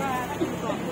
ก็ได้คุ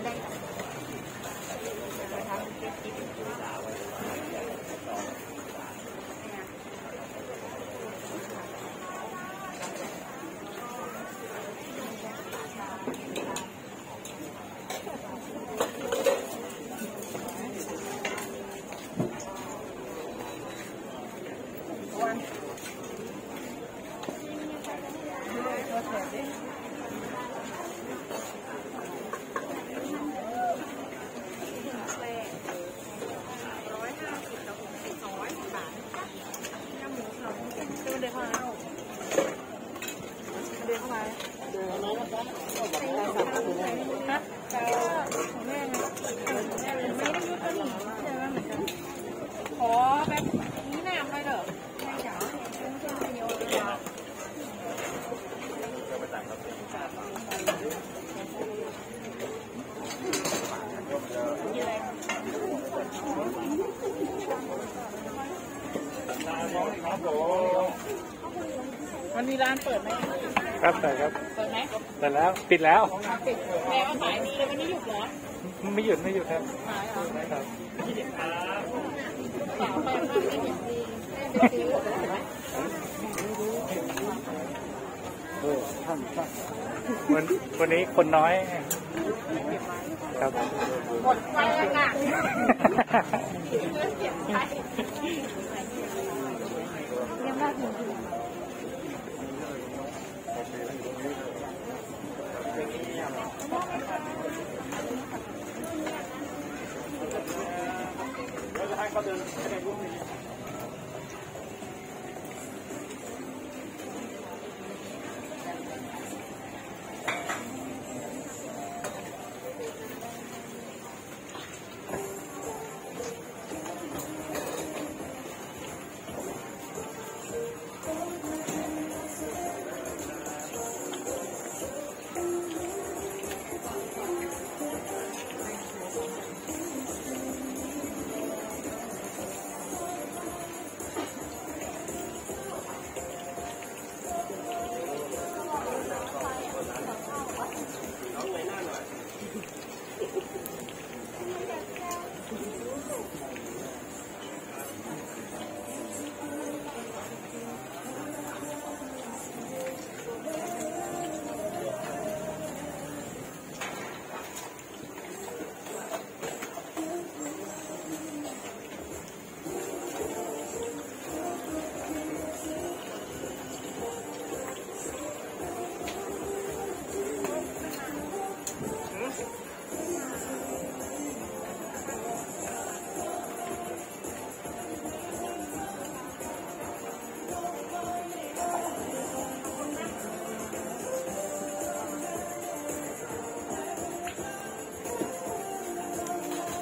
าได้มาด้วยค่ะหน้าทั้งหมดนะคะแล้วสิบบาทเหตุการณ์ท่านใหญ่ที่เป็นรางวัลครั้งนี้ค่ะถือว่าเป็นเหตุการณ์สูญเสียที่มีมากที่สุดในประวัติศาสตร์ของประเทศไทย ขอแบบนี้น้ำเลยเด้อไม่จ๋าไม่โยนเลย มันมีร้านเปิดไหมครับแต่ครับเปิดไหมแต่แล้วปิดแล้วปิดแล้วขายดีเลยวันนี้หยุดเหรอไม่หยุดไม่หยุดครับขายเหรอครับสาวไปมากไม่เห็นดีไม่เป็นดีหมดเลยไหมวันวันนี้คนน้อยครับหมดไปแล้วค่ะเก็บไปยังมากจริง